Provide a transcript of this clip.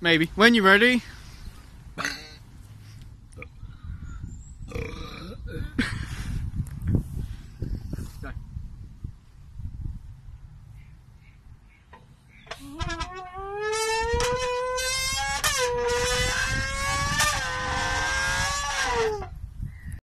Maybe. When you're ready,